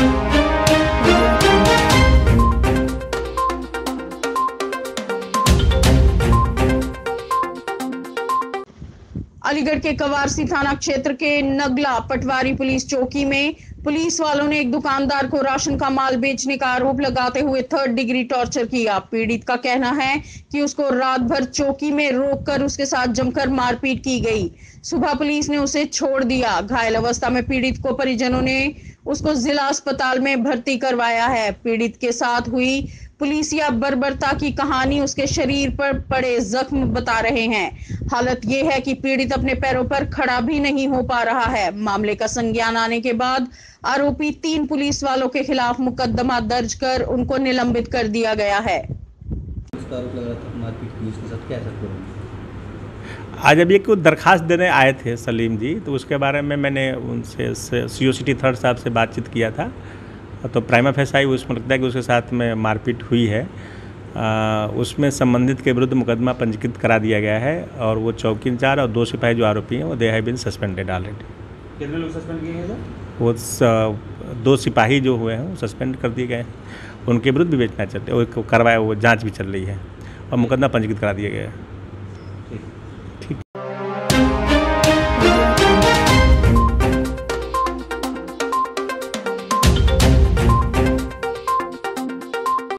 Thank you. Aligarh के कवारसी थाना क्षेत्र के नगला पटवारी पुलिस चौकी में पुलिस वालों ने एक दुकानदार को राशन का माल बेचने का आरोप लगाते हुए थर्ड डिग्री टॉर्चर किया। पीड़ित का कहना है कि उसको रात भर चौकी में रोककर उसके साथ जमकर मारपीट की गई। सुबह पुलिस ने उसे छोड़ दिया। घायल अवस्था में पीड़ित को परिजनों ने उसको जिला अस्पताल में भर्ती करवाया है। पीड़ित के साथ हुई पुलिसिया बर्बरता की कहानी उसके शरीर पर पड़े जख्म बता रहे हैं। हालत ये है कि पीड़ित अपने पैरों पर खड़ा भी नहीं हो पा रहा है। मामले का संज्ञान आने के बाद आरोपी तीन पुलिस वालों के खिलाफ मुकदमा दर्ज कर उनको निलंबित कर दिया गया है। आज अभी एक दरखास्त देने आए थे सलीम जी तो उसके बारे में मैंने उनसे सी ओ सिटी थर्ड साहब से बातचीत किया था। तो प्राइमा फेस आई उसमें लगता है कि उसके साथ में मारपीट हुई है। आ, उसमें संबंधित के विरुद्ध मुकदमा पंजीकृत करा दिया गया है और वो चौकी इंचार्ज और दो सिपाही जो आरोपी हैं वो they have been suspended already कितने लोग सस्पेंड किए सर वो दो सिपाही जो हुए हैं वो सस्पेंड कर दिए गए हैं। उनके विरुद्ध विवेचना चल रही है वो कार्रवाई वो जाँच भी चल रही है और मुकदमा पंजीकृत करा दिया गया है।